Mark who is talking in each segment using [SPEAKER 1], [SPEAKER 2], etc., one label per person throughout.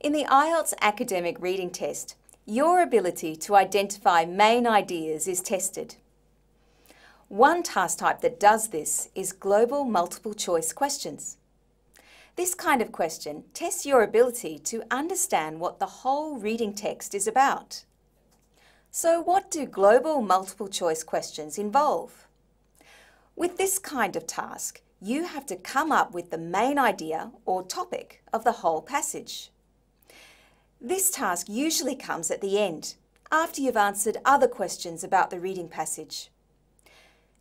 [SPEAKER 1] In the IELTS academic reading test, your ability to identify main ideas is tested. One task type that does this is global multiple choice questions. This kind of question tests your ability to understand what the whole reading text is about. So what do global multiple choice questions involve? With this kind of task, you have to come up with the main idea or topic of the whole passage. This task usually comes at the end, after you've answered other questions about the reading passage.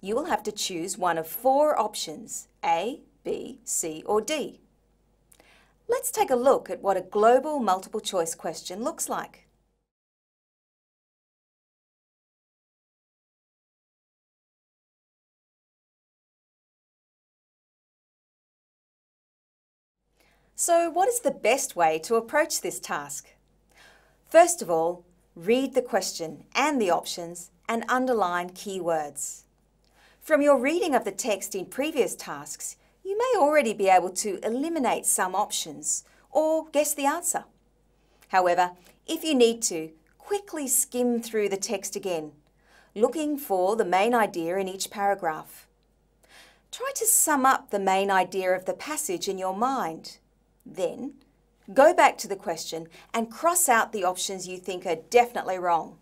[SPEAKER 1] You will have to choose one of four options, A, B, C or D. Let's take a look at what a global multiple choice question looks like. So what is the best way to approach this task? First of all, read the question and the options and underline keywords. From your reading of the text in previous tasks, you may already be able to eliminate some options or guess the answer. However, if you need to, quickly skim through the text again, looking for the main idea in each paragraph. Try to sum up the main idea of the passage in your mind. Then, go back to the question and cross out the options you think are definitely wrong.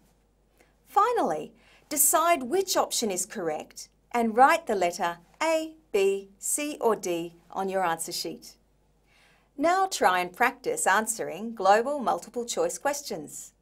[SPEAKER 1] Finally, decide which option is correct and write the letter A, B, C or D on your answer sheet. Now try and practice answering global multiple choice questions.